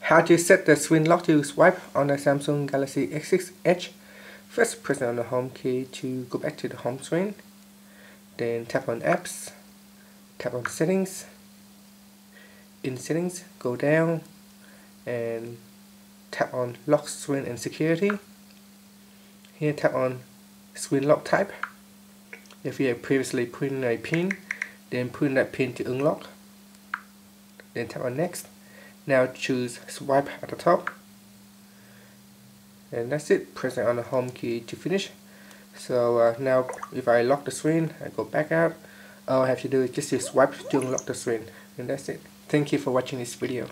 How to set the screen lock to swipe on the Samsung Galaxy S6 Edge. First press on the home key to go back to the home screen. Then tap on apps. Tap on settings. In settings, go down and tap on lock screen and security. Here tap on screen lock type. If you have previously put in a pin, then put in that pin to unlock. Then tap on next now choose swipe at the top. And that's it. Press on the home key to finish. So uh, now if I lock the screen, I go back out. All I have to do is just to swipe to unlock the screen. And that's it. Thank you for watching this video.